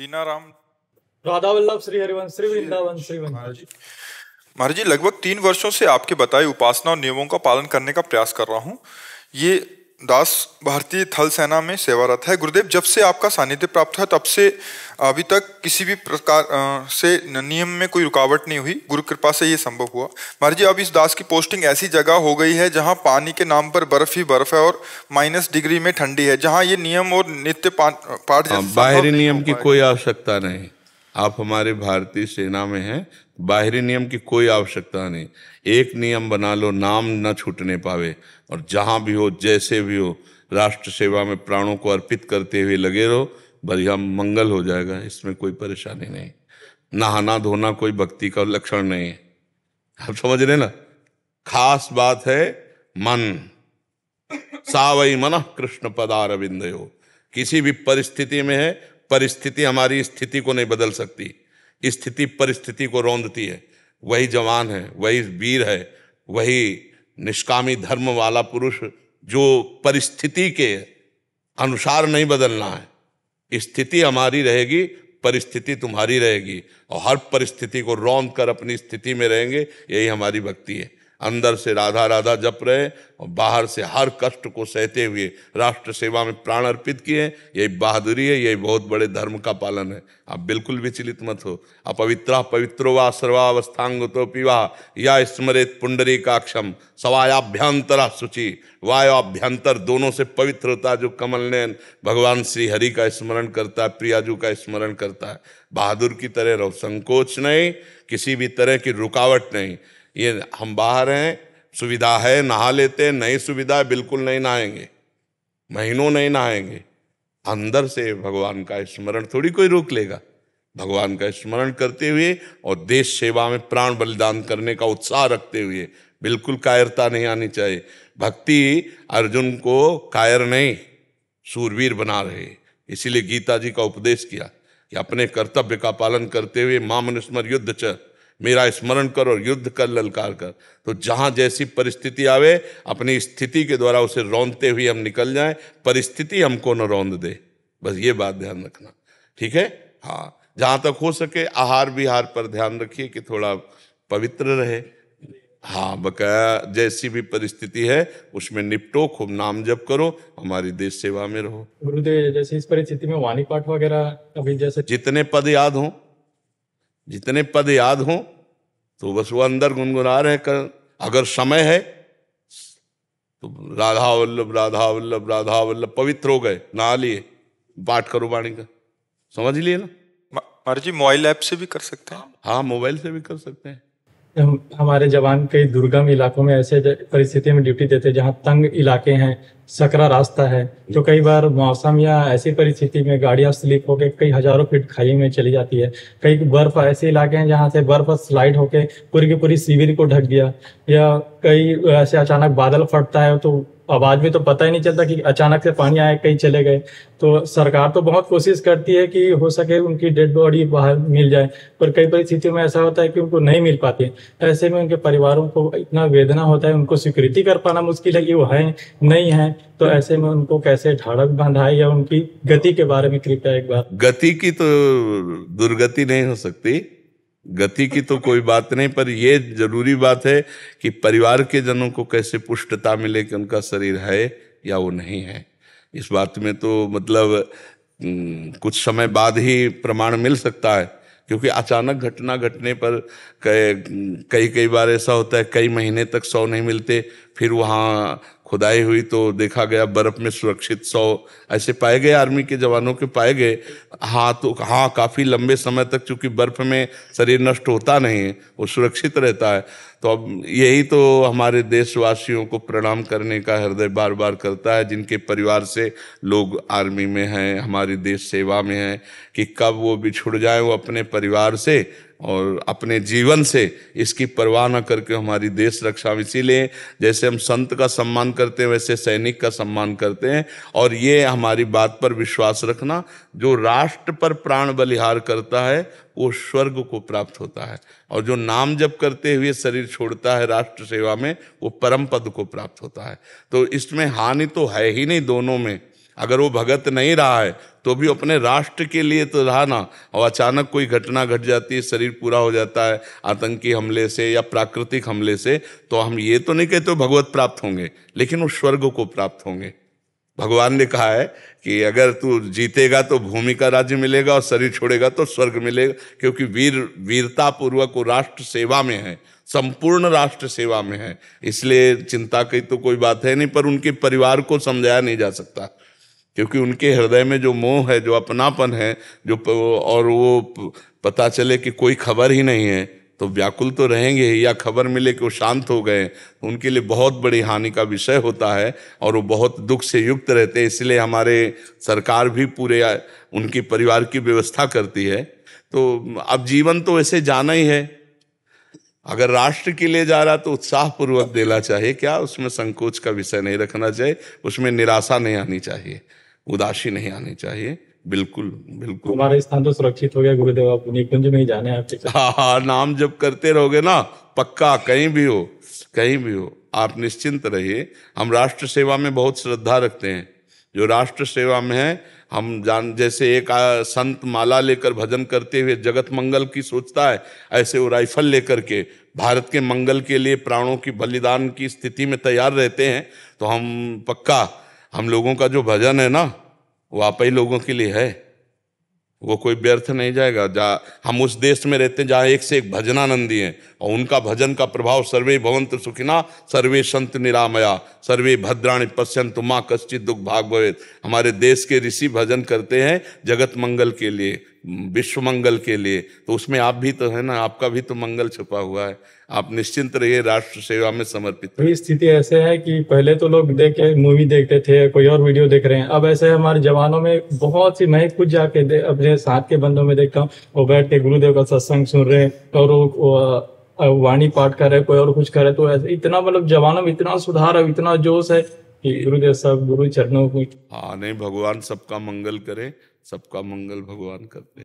दीना राम राधा वल्लभ श्री हरिवंश श्री वृंदावन श्री महाराज जी लगभग तीन वर्षों से आपके बताए उपासना और नियमों का पालन करने का प्रयास कर रहा हूँ। ये दास भारतीय थल सेना में सेवारत है। गुरुदेव जब से आपका सानिध्य प्राप्त है तब से अभी तक किसी भी प्रकार से नियम में कोई रुकावट नहीं हुई। गुरु कृपा से ये संभव हुआ। महाराज जी अब इस दास की पोस्टिंग ऐसी जगह हो गई है जहाँ पानी के नाम पर बर्फ़ ही बर्फ़ है और माइनस डिग्री में ठंडी है जहाँ ये नियम और नित्य पाठ हाँ, बाहरी नियम की कोई आवश्यकता नहीं। आप हमारे भारतीय सेना में हैं बाहरी नियम की कोई आवश्यकता नहीं। एक नियम बना लो नाम न छूटने पावे। और जहाँ भी हो, जैसे भी हो, राष्ट्र सेवा में प्राणों को अर्पित करते हुए लगे रहो, बढ़िया मंगल हो जाएगा, इसमें कोई परेशानी नहीं। नहाना धोना कोई भक्ति का लक्षण नहीं है। आप समझ रहे ना? खास बात है मन। सावई मन, कृष्ण पदार हो किसी भी परिस्थिति में है, परिस्थिति हमारी स्थिति को नहीं बदल सकती। स्थिति परिस्थिति को रौंदती है। वही जवान है, वही वीर है, वही निष्कामी धर्म वाला पुरुष जो परिस्थिति के अनुसार नहीं बदलना है। स्थिति हमारी रहेगी, परिस्थिति तुम्हारी रहेगी। और हर परिस्थिति को रौंद कर अपनी स्थिति में रहेंगे, यही हमारी भक्ति है। अंदर से राधा राधा जप रहे और बाहर से हर कष्ट को सहते हुए राष्ट्र सेवा में प्राण अर्पित किए यही बहादुरी है, यही बहुत बड़े धर्म का पालन है। आप बिल्कुल विचलित मत हो। अपवित्रा पवित्रो वा सर्वावस्थांग तो पिवा। या स्मृत पुंडरी काक्षम सवायाभ्यंतरा शुचि। वायुभ्यंतर दोनों से पवित्र होता जो कमल नयन। भगवान श्री हरि का स्मरण करता है, प्रियाजू का स्मरण करता है। बहादुर की तरह रहो। संकोच नहीं, किसी भी तरह की रुकावट नहीं। ये हम बाहर हैं, सुविधा है, नहा लेते नई सुविधा बिल्कुल नहीं नहाएँगे। महीनों नहीं नहाएँगे। अंदर से भगवान का स्मरण थोड़ी कोई रोक लेगा। भगवान का स्मरण करते हुए और देश सेवा में प्राण बलिदान करने का उत्साह रखते हुए बिल्कुल कायरता नहीं आनी चाहिए। भक्ति अर्जुन को कायर नहीं सूरवीर बना रहे। इसीलिए गीता जी का उपदेश किया कि अपने कर्तव्य का पालन करते हुए मामनुस्मर युद्ध च मेरा स्मरण कर और युद्ध कर ललकार कर। तो जहाँ जैसी परिस्थिति आवे अपनी स्थिति के द्वारा उसे रौंदते हुए हम निकल जाएँ। परिस्थिति हमको न रौंद दे। बस ये बात ध्यान रखना। ठीक है? हाँ। जहाँ तक हो सके आहार विहार पर ध्यान रखिए कि थोड़ा पवित्र रहे। हाँ बकाया जैसी भी परिस्थिति है उसमें निपटो खूब नाम जप करो हमारी देश सेवा में रहो। गुरुदेव जैसे इस परिस्थिति में वाणी पाठ वगैरह अभी जैसे जितने पद याद हों जितने पद याद हों तो बस वो अंदर गुनगुना रहे कर अगर समय है तो राधा वल्लभ राधा वल्लभ राधा वल्लभ पवित्र हो गए नहा लिए पाठ करो वाणी का। समझ लिए ना? जी मोबाइल ऐप से भी कर सकते हैं? हाँ मोबाइल से भी कर सकते हैं। हम, हमारे जवान कई दुर्गम इलाकों में ऐसे परिस्थिति में ड्यूटी देते जहाँ तंग इलाके हैं, सकरा रास्ता है। तो कई बार मौसम या ऐसी परिस्थिति में गाड़ियाँ स्लिप होकर कई हज़ारों फीट खाई में चली जाती है। कई बर्फ़, ऐसे इलाके हैं जहाँ से बर्फ़ स्लाइड होके पूरी की पूरी शिविर को ढक दिया। या कई ऐसे अचानक बादल फटता है तो आवाज़ में तो पता ही नहीं चलता कि अचानक से पानी आए कहीं चले गए। तो सरकार तो बहुत कोशिश करती है कि हो सके उनकी डेड बॉडी बाहर मिल जाए, पर कई परिस्थितियों में ऐसा होता है कि उनको नहीं मिल पाती ऐसे में उनके परिवारों को इतना वेदना होता है, उनको स्वीकृति कर पाना मुश्किल है कि वो है, नहीं है। तो ऐसे में उनको कैसे ढाड़क बांधाए या उनकी गति के बारे में कृपया एक बार। गति की तो दुर्गति नहीं हो सकती। गति की तो कोई बात नहीं, पर यह ज़रूरी बात है कि परिवार के जनों को कैसे पुष्टता मिले कि उनका शरीर है या वो नहीं है। इस बात में तो मतलब कुछ समय बाद ही प्रमाण मिल सकता है, क्योंकि अचानक घटना घटने पर कई कई बार ऐसा होता है, कई महीने तक सौ नहीं मिलते फिर वहाँ खुदाई हुई तो देखा गया बर्फ़ में सुरक्षित सौ ऐसे पाए गए आर्मी के जवानों के पाए गए। हाँ तो हाँ काफ़ी लंबे समय तक चूँकि बर्फ़ में शरीर नष्ट होता नहीं, वो सुरक्षित रहता है। तो अब यही तो हमारे देशवासियों को प्रणाम करने का हृदय बार बार करता है, जिनके परिवार से लोग आर्मी में हैं, हमारी देश सेवा में हैं, कि कब वो बिछुड़ जाए वो अपने परिवार से और अपने जीवन से इसकी परवाह न करके हमारी देश रक्षा इसीलिए जैसे हम संत का सम्मान करते हैं, वैसे सैनिक का सम्मान करते हैं। और ये हमारी बात पर विश्वास रखना, जो राष्ट्र पर प्राण बलिहार करता है, वो स्वर्ग को प्राप्त होता है। और जो नाम जप करते हुए शरीर छोड़ता है राष्ट्र सेवा में, वो परम पद को प्राप्त होता है। तो इसमें हानि तो है ही नहीं दोनों में। अगर वो भगत नहीं रहा है तो भी अपने राष्ट्र के लिए तो रहा ना। और अचानक कोई घटना घट जाती है, शरीर पूरा हो जाता है, आतंकी हमले से या प्राकृतिक हमले से तो हम ये तो नहीं कहते भगवत प्राप्त होंगे, लेकिन वो स्वर्ग को प्राप्त होंगे। भगवान ने कहा है कि अगर तू जीतेगा तो भूमि का राज्य मिलेगा और शरीर छोड़ेगा तो स्वर्ग मिलेगा, क्योंकि वीर वीरता पूर्वक वो राष्ट्र सेवा में है, संपूर्ण राष्ट्र सेवा में है। इसलिए चिंता की तो कोई बात है नहीं, पर उनके परिवार को समझाया नहीं जा सकता। क्योंकि उनके हृदय में जो मोह है, जो अपनापन है, जो और वो पता चले कि कोई खबर ही नहीं है तो व्याकुल तो रहेंगे ही, या खबर मिले कि वो शांत हो गए उनके लिए बहुत बड़ी हानि का विषय होता है, और वो बहुत दुख से युक्त रहते हैं, इसलिए हमारे सरकार भी पूरे, उनके परिवार की व्यवस्था करती है। तो अब जीवन तो वैसे जाना ही है। अगर राष्ट्र के लिए जा रहा तो उत्साहपूर्वक देना चाहिए। क्या उसमें संकोच का विषय नहीं रखना चाहिए? उसमें निराशा नहीं आनी चाहिए। उदासी नहीं आनी चाहिए। बिल्कुल बिल्कुल। हमारा स्थान तो सुरक्षित हो गया गुरुदेव। आप निकुंज में ही जाने आपके हाँ हाँ नाम जब करते रहोगे ना पक्का कहीं भी हो कहीं भी हो आप निश्चिंत रहिए। हम राष्ट्र सेवा में बहुत श्रद्धा रखते हैं। जो राष्ट्र सेवा में है, हम जान, जैसे एक संत माला लेकर भजन करते हुए जगत मंगल की सोचता है, ऐसे वो राइफल लेकर के भारत के मंगल के लिए प्राणों की बलिदान की स्थिति में तैयार रहते हैं तो हम पक्का, हम लोगों का जो भजन है ना, वो आप ही लोगों के लिए है। वो कोई व्यर्थ नहीं जाएगा। जा, हम उस देश में रहते हैं जहाँ एक से एक भजनानंदी हैं और उनका भजन का प्रभाव सर्वे भवंत सुखिना, सर्वे संत निरामया, सर्वे भद्राणी पश्यंत माँ कश्चित दुख भाग हमारे देश के ऋषि भजन करते हैं जगत मंगल के लिए। विश्व मंगल के लिए। तो उसमें आप भी तो है ना, आपका भी तो मंगल छुपा हुआ है। आप निश्चिंत रहिए, राष्ट्र सेवा में समर्पित तो स्थिति ऐसे है कि पहले तो लोग देख के मूवी देखते थे, कोई और वीडियो देख रहे हैं। अब ऐसे हमारे जवानों में बहुत सी, मैं खुद जाके अपने साथ के बंदों में देखता हूँ, वो बैठ के गुरुदेव का सत्संग सुन रहे हैं, और वो वाणी पाठ कर रहे कोई और कुछ कर रहे तो ऐसे इतना मतलब जवानों में इतना सुधार है इतना जोश है गुरुदेव साहब, गुरु चरणों को हाँ नहीं, भगवान सबका मंगल करे, सबका मंगल भगवान करते